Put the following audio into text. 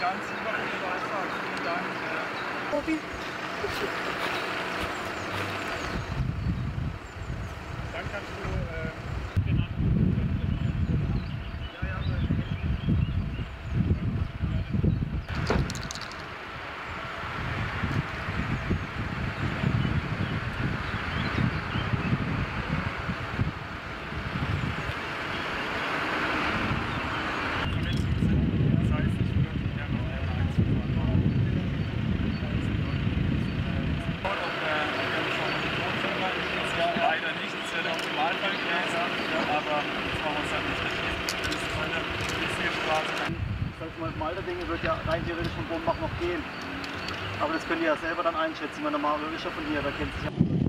ganz super für den Beitrag. Vielen Dank. Bobby. Dann kannst du äh, den anderen. Ja, ja, Das heißt, ich würde gerne noch eine Einzelfahrt machen. Leider nicht, das wäre der Optimalfall gewesen, aber jetzt machen wir es halt nicht. Das ist eine flüssige Straße. Ich sag mal, Malta Dinge wird ja rein theoretisch von Bombach noch gehen. Aber das könnt ihr ja selber dann einschätzen. Der Mario ist ja von hier, der kennt sich ja.